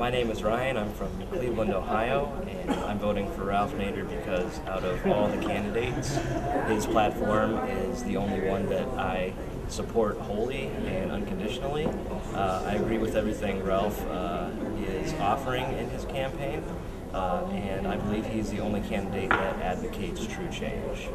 my name is Ryan. I'm from Cleveland, Ohio, and I'm voting for Ralph Nader because out of all the candidates, his platform is the only one that I support wholly and unconditionally. Uh, I agree with everything Ralph uh, is offering in his campaign, uh, and I believe he's the only candidate that advocates true change.